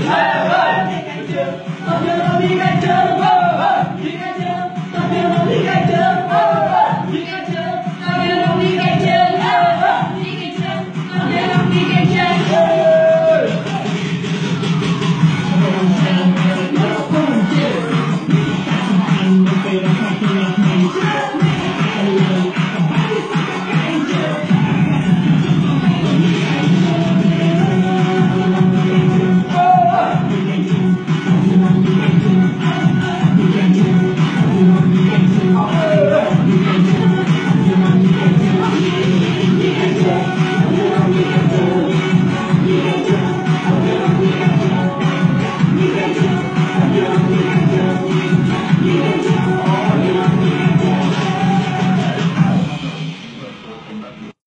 Amen.